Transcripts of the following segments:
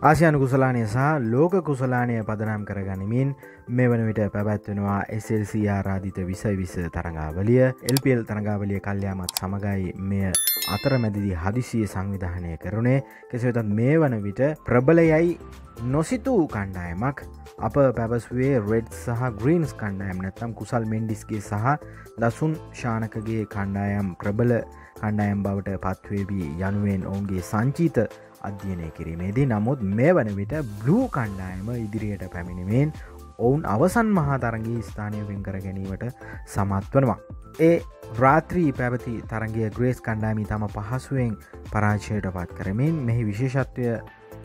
ආසියන කුසලානය සහ ලෝක කුසලානය පදනම් කරගනිමින් මේ වන විට පැබැත්වෙනවා SLC ආරාධිත විසයි විස තරඟාවලිය එල්පල් තරඟාවලිය කල්්‍යයාමත් සමගයි මෙය අතර මැදිදි හදිසිය සංවිධානය කරුණේ. කෙසවෙතත් මේ වන විට ප්‍රබලයයි නොසිතූ කණ්ඩායමක්. අප පැවස්වේ රෙඩ් සහ ග්‍රීන්ස් කණ්ඩායම් නැතම් කුසල් මෙන්ඩිස්ගේ සහ දසුන් ශානකගේ කණ්ඩායම් ප්‍රබල කණ්ඩායම් බවට පත්වේබී යනුවෙන් ඔවුන්ගේ සංචීත අධ්‍යනය කිරීමේදී නමුත් මේ වන විට බ්ලූ කණ්ඩායම ඉදිරියට පැමිණිමෙන් ඔවුන් අවසන් මහතරගේ ස්ථානය වෙන් කර ගැනීමට සමත් වනවා. ඒ රාත්‍රී පැවති තරගේ ග්‍රේස් කණ්ඩාමි තම පහසුවෙන් පරාජයට පත් කරමින් මෙහි විශේෂත්වය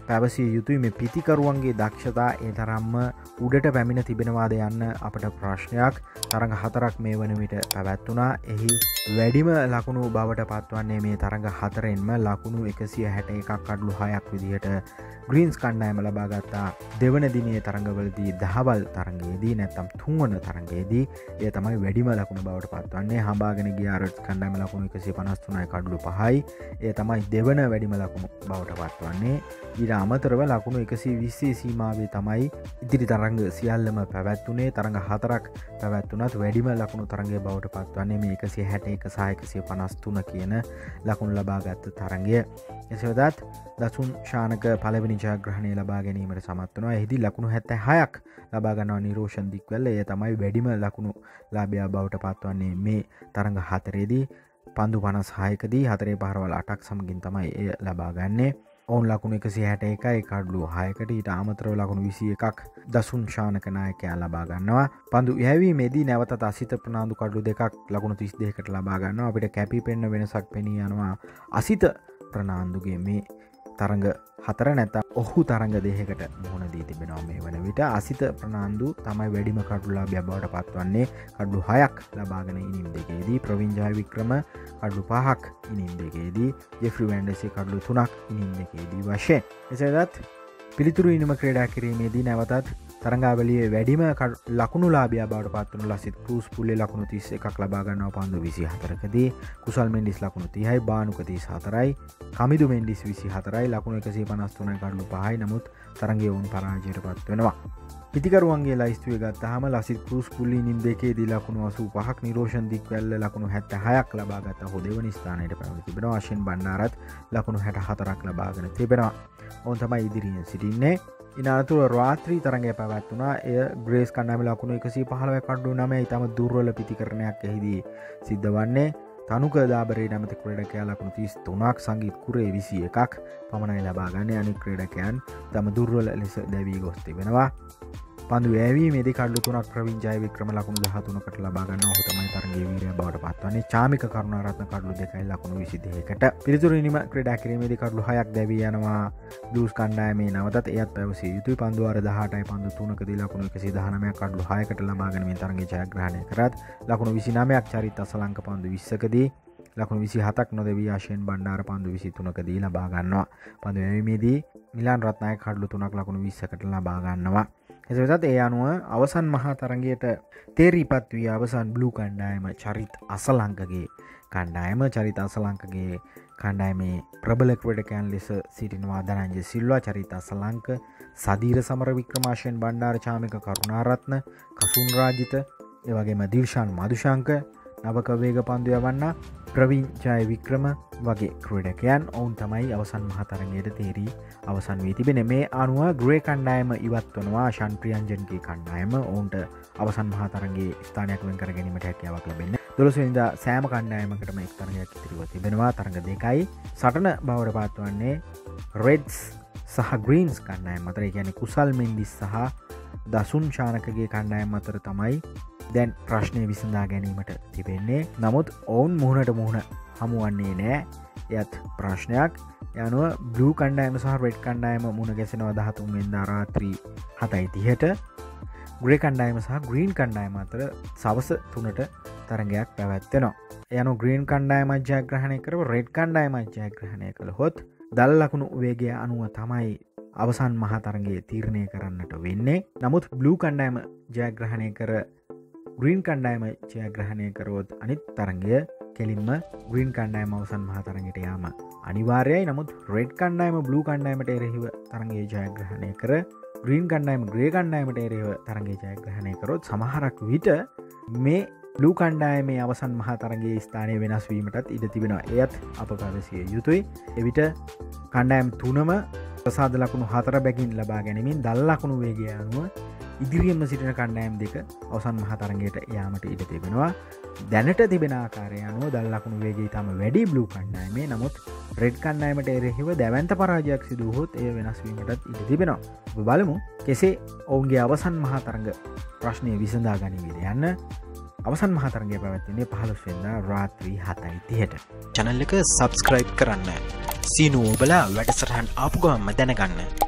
පැවසිය යුතුයි. මේ පිතිකරුවන්ගේ දක්ෂතා ඒ තරම්ම උඩට පැමිණ තිබෙනවාද යන්න අපට ප්‍රශ්නයක්. තරඟ හතරක් මේ වන විට පැවැත්වනා එහි වැඩිම ලකුණු බවට පත්වන්නේ මේ තරඟ හතරෙන්ම ලකුණු එකසිය හැට එකක් කඩලු හයක් විදිහට ග්‍රීන්ස් කණ්ඩායම ලබාගත්තා දෙවන දිනේ තරඟවලදී දහවල් තරගේදී නැත්තම් තුන්වන තරගේදී ඒ තමයි වැඩිම ලකුණු බවට පත්වන්නේ. හබාගෙන ගියාරට් කණ්ඩායම ලකුණු එකසි පනස්තුනයි කඩලු පහයි. ඒ තමයි දෙවන වැඩිම ලකුණු බවට පත්වන්නේ. ඊට අමතරව ලකුණු එකසි විස්සේ සීමාවේ තමයි ඉදිරි තරංග සියල්ලම පැවැත්වනේ තරඟ හතරක් පැවැත්වනත් වැඩිම ලකුණු තරගේ බවට පත්වන්නේ මේ එකසිේ හැට එක සායකසිය පනස්තුන කියන ලකුණු ලබාගත්ත තරගය. එසවදත් දසුන් ශානක පලවෙනි ජාග්‍රහණය ලබා ගැනීමට සමත්වනවා එහිදි ලකුණු හැත්ත හයක් ලබාගන්නවා නිරෝෂන් දික්වල්ල ඒ තමයි වැඩිම ලකුණු ලාභයා බවට පත්වන්නේ මේ තරඟ හතරේදී. පන්දු පනස් හයකදී හතරේ පහරවල අටක් සමගින් තමයි එය ලබාගන්නේ ඔවුන් ලකුණු එකසි හැට එකයි කඩලු හයකට ඊට අමතරව ලකුණු විසිය එකක් දසුන් ශානකනායකයා ලබාගන්නවා පඳු යැවී මෙදී නැවත අසිත ප්‍රනාාදු කඩු දෙකක් ලකුණු තිස් දෙකට ලබාගන්න අපිට කැපි පෙන්න්න වෙනසක් පෙනී යනවා අසිත ප්‍රනාාන්දුගේ මේ තරඟ හතර නැත ඔහු තරඟ දෙහකට මුහුණ දී තිබෙනවා. මේ වන විට අසිත ප්‍රනාාන්දු තමයි වැඩිම කඩුලා බ්‍යබවට පත්වන්නේ. කඩු හයක් ලබාගෙන ඉනිම් දෙකේදී ප්‍රවිංජය වික්‍රම කඩු පහක් ඉනිම් දෙකේදී ජෙෆ්‍රි වැන්ඩසේ කඩු තුනක් ඉනිම් දෙකේදී වශයෙන්. එසදත් පිළිතුරු ඉනිම ක්‍රඩා කිරීමේදී නැවතත් තරංගාවලිය වැඩිම ලකුණු ලාබිය බවට පත්වන ලසිත් කෘස් පුල්ලෙ ලකුණු තිස්ස එකක් ලබාගන්නාව පන්දු විසි හතරකදී කුසල් මෙන්ඩිස් ලකුණු තිහයි බානුකතිස් හතරයි කමිදු මෙන්ඩිස් විසි හතරයි ලකුණු එකසේ පනස්තුනයි කඩලු පහයි. නමුත් තරගේ ඔවුන් පරාජයට පත් වෙනවා. පිතිකරුවන්ගේ ලයිස්තුවේ ගත්තහම ලසිත් කෘස් පුල්ලි නිම් දෙකේ දී ලකුණු අසූ පහක් නිරෝෂන් දික්වැල්ල ලකුණු හැත්ත හයක් ලබාගත හොදවනි ස්ථානයට පැවති තිබෙන වශයෙන් බණ්ඩාරත් ලකුණු හැට හතරක් ලබාගෙන තිබෙනවා. ඔවන් තමයි ඉදිරියෙන් සිටින්නේ. ඉනාතුව රාත්‍රී තරගේ පැවැත්වනා එය ග්‍රේස් කන්නම ලකුණු එකසි පහලව කණ්ඩු නම ඉතම දුර්වල පිතිකරණයක් එහිදී සිද්ධ වන්නේ. තනුක දාබරේ නමති ක්‍රඩකයා ලකුණු තිස් තුනක් සංගීත් කුරේ විසි එකක් පමණයි ලබාගන්න අනි ක්‍රඩකයන් තම දුර්වල ලෙස දැවී ගොස්ති වෙනවා පඳු ඇවී මෙදි කඩු තුනක් ප්‍රවිංජය වික්‍රම ලකුණු දහතුනකට ලබාගන්න හොතමයි තරගේ වීරය බවට පත්වන්නේ. චාමික කරුණාරත්න කඩු දෙකයි ලකුණු විසිදහකට. පිරිතුරනිම ක්‍රඩා කිරීමේදි කඩු හයක් දැවී යනවා. බ්ලස් කණ්ඩායමේ නවතත් එයත් පැවසි යුතු පන්දුවර දහටයි පන්දු තුනකද ලකුණු එක සිදහනමය කඩු හයකට ලබාගෙනමින් තරගේ ජයග්‍රහණය කරත් ලකුණු විසිනාමයක් චරිත අසලංක පන්දු විස්සකදී ලකුණු විසි හතක් නොදවී ආශයෙන් බණ්ඩාර පන්දු විසි තුනකදී ලබාගන්නවා පඳු ඇමේදී මිලාන් රත්නය කඩලු තුනක් ලකුණු විස්සකට ලබාගන්නවා එසටත් ඒ අනුව අවසන් මහා තරගයට තේරීපත් වී අවසන් බ්ලු කණ්ඩායම චරිත් අසලංකගේ කණ්ඩායම. චරිත අසලංකගේ කණ්ඩායමේ ප්‍රබලක්වඩකෑන් ලෙස සිටිනවා දනංජ සිල්වා චරිත අසලංක සදීර සමර වික්‍රමාශයෙන් බණ්ඩාර චාමික කරුණාරත්න කසුන් රාජිත ඒවගේම දිල්ශාන් මදුශංක නවකවේග පන්දුය වන්න ප්‍රවිංචය වික්‍රම වගේ ක්‍රඩකයන්. ඔවුන් තමයි අවසන් මහතරගයට තේරී අවසන් වී තිබෙන. මේ අනුව ග්‍රේ කණ්ඩායම ඉවත් වනවා. ශන්ප්‍රියන්ජන්ගේ කණ්ඩායම ඔවුන්ට අවසන් මහතරගේ ස්ථානයක් වෙන් කර ගැනීමට හැකියාවක් ලබෙන්න. දොළසවිද සෑම කණ්ඩායමකටම එක්තරයක් ඉතිරිව තිබෙනවා. තරඟ දෙකයි. සටන බවට පාත්වන්නේ රෙඩ්ස් සහ ග්‍රීන්ස් කණ්ඩායම් අතර. ගැන කුසල් මෙන්ඩිස් සහ දසුන් ශානකගේ කණ්ඩායම් අතර තමයි දැන් ප්‍රශ්නය විසඳා ගැනීමට තිබෙන්නේ. නමුත් ඔවුන් මුහුණට මුහුණ හමුවන්නේ නෑ. යත් ප්‍රශ්නයක්. යනුව බ්ලූ කණ්ඩායම සහ රෙඩ් කණ්ඩායම මුණ ගැසෙනව දහතුන්ෙන් ධරාත්‍රී හතයි තිහට. ග්‍රේ කණ්ඩායම සහ ග්‍රීන් කණ්ඩායම අතර සවස තුනට තරගයක් පැවැත්වෙනවා. යනු ග්‍රීන් කණ්ඩායම ජයග්‍රහණය කරව රෙඩ් කණ්ඩායම ජයග්‍රහණය කළ හොත් දල් ලකුණු වේගය අනුව තමයි අවසන් මහතරගේ තීරණය කරන්නට වෙන්නේ. නමුත් බ්ලූ කණ්ඩායම ජයග්‍රහණය කර ග්‍රීන් කණ්ඩායම ජයග්‍රහණය කරෝත් අනිත් තරගය කෙලින්ම ග්‍රීන් කණ්ඩායම අවසන් මහතරගට යාම. අනිවාර්යයි. නමුත් රෙඩ් කණ්ඩායම බ්ලූ කණ්ඩායමට එරෙහිව තරගේ ජයග්‍රහණය කර ග්‍රීන් කණ්ඩායම ග්‍රේ කණ්ඩායමට එරෙහිව තරගේ ජයග්‍රහණය කරොත් සමහරක් විට මේ ලූ කණ්ඩායමේ අවසන් මහතරගේ ස්ථානය වෙනස් වීමටත් ඉඩ තිබෙනවා. එයත් අප පදසිය යුතුයි. එවිට කණ්ඩායම් තුනම ප්‍රසාද ලකුණු හතර බැකින් ලබා ගැනීමෙන් දල්ලකුණු වේගය අනුව ඉදිරියෙන්ම සිටින කණ්ඩෑම් දෙක අවසන් මහතරගයට යාමට ඉඩ තිබෙනවා. දැනට තිබෙන ආකාරය අනුව දල්ලකුණු වේගේ තම වැඩි බ්ලු කණ්ඩායමේ. නමුත් රෙඩ් කණ්ඩායමට එරෙහිව දැවන්ත පරාජයක් සිදුවහොත් එය වෙනස්වීමටත් ඉඩ තිබෙනවා. බලමු කෙසේ ඔවුන්ගේ අවසන් මහතරග ප්‍රශ්නය විසඳා ගනිවිද යන්න. අවසන් මහතරගේ පැවැත්තින්නේ පහළොස්වෙන්ද රාත්‍රී හතයි තියට චැනල් එක සබස්ක්‍රයිබ් කරන්න. සීනුවෝබලා වැඩසටහන් ආපුගම්ම දැනගන්න.